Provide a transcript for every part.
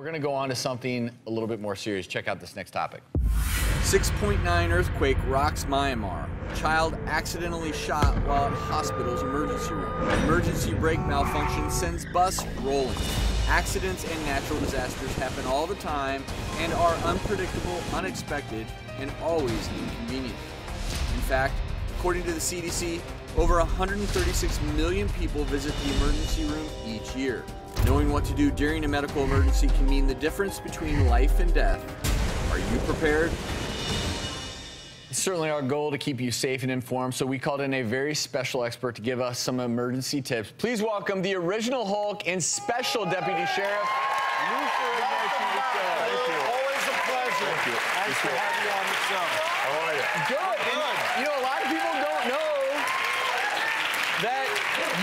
We're going to go on to something a little bit more serious. Check out this next topic. 6.9 earthquake rocks Myanmar. Child accidentally shot while at hospital's emergency room. Emergency brake malfunction sends bus rolling. Accidents and natural disasters happen all the time and are unpredictable, unexpected, and always inconvenient. In fact, according to the CDC, over 136 million people visit the emergency room each year. Knowing what to do during a medical emergency can mean the difference between life and death. Are you prepared? It's certainly our goal to keep you safe and informed, so we called in a very special expert to give us some emergency tips. Please welcome the original Hulk and special deputy sheriff, Lou Ferrigno, to the show. Thank you. Always a pleasure. Thank you. Nice to have you on the show. How are you? Good. And, you know, a lot of people don't know that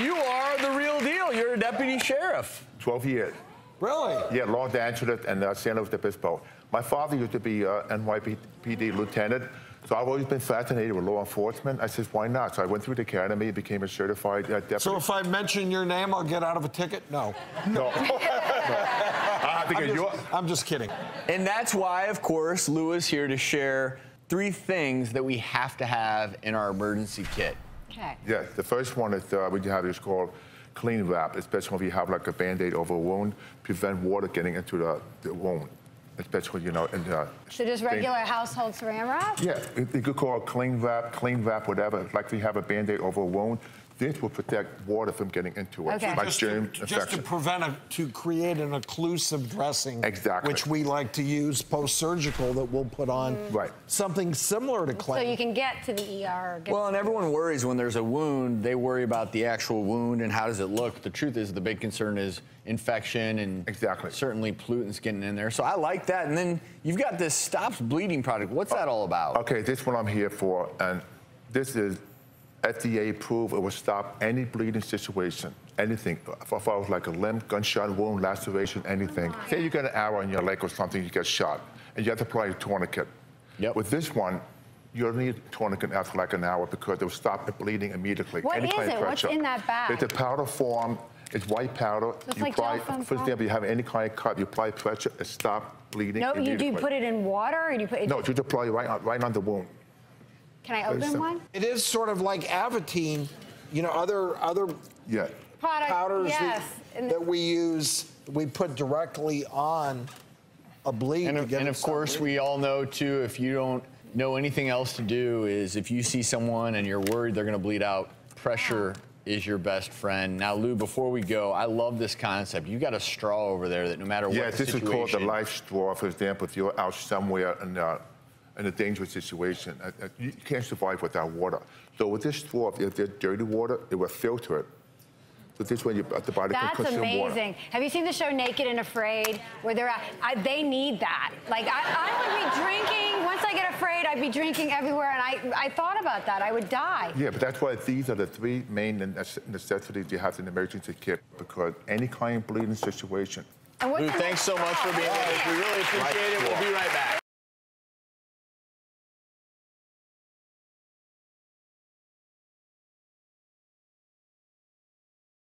you are the real deal. You're a deputy sheriff. 12 years. Really? Yeah, Los Angeles and uh, San Luis Obispo. My father used to be uh, NYPD lieutenant, so I've always been fascinated with law enforcement. I said, why not? So I went through the academy, became a certified uh, deputy. So if I mention your name, I'll get out of a ticket? No. no. no. I have to I'm just. I'm just kidding. And that's why, of course, Lou is here to share three things that we have to have in our emergency kit. Okay. Yeah, the first one is uh, we have is called clean wrap, especially if you have like a band-aid over a wound, prevent water getting into the, the wound, especially, you know, in the... So just regular household saran wrap? Yeah, it- you could call it clean wrap, clean wrap, whatever. Like if you have a band-aid over a wound, this will protect water from getting into it. Okay. Like Just to, germ just to prevent a, to create an occlusive dressing, Exactly. which we like to use post-surgical that we'll put on Right. something similar to clay. So clay. you can get to the ER. Well, and everyone worries when there's a wound, they worry about the actual wound and how does it look. The truth is, the big concern is infection and Exactly. certainly pollutants getting in there. So I like that. And then you've got this stops bleeding product. What's that all about? Okay, this is what I'm here for, and this is FDA approved. It will stop any bleeding situation, anything. If I was like a limb, gunshot wound, laceration, anything. Oh, Say you got an arrow in your leg or something, you get shot, and you have to apply a tourniquet. Yep. With this one, you don't need a tourniquet after like an hour because it will stop the bleeding immediately. What any is kind of it? What's in that bag? It's a powder form. It's white powder. it's you like apply, Gelfoam for example, powder? you have any kind of cut, you apply pressure, it stops bleeding no, you immediately. do put it in water or do you put it? No, you just apply it right on, right on the wound. Can I open simple. one? it is sort of like Avitene, you know, other other Yeah. Product, powders yes. that, that we use, we put directly on a bleed And, to of, get and of course, stop we all know too, if you don't know anything else to do, is if you see someone and you're worried they're going to bleed out, pressure is your best friend. Now, Lou, before we go, I love this concept. You got a straw over there that no matter Yeah, what the this is called the LifeStraw. For example, if you're out somewhere and a, in a dangerous situation, uh, uh, you can't survive without water. So with this straw, if there's dirty water, it will filter it. So this way, you, uh, the body That's can consume water. amazing. Have you seen the show Naked and Afraid? Where they're at, I, they need that. Like I, I would be drinking. Once I get afraid, I'd be drinking everywhere, and I, I thought about that. I would die. Yeah, but that's why these are the three main necessities you have in the emergency kit because any kind of bleeding situation, And what Lou, kind thanks so much for being with us. We really appreciate it. We'll be right back.